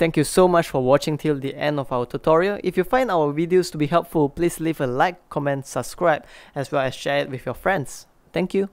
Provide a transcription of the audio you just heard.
Thank you so much for watching till the end of our tutorial. If you find our videos to be helpful, please leave a like, comment, subscribe, as well as share it with your friends. Thank you.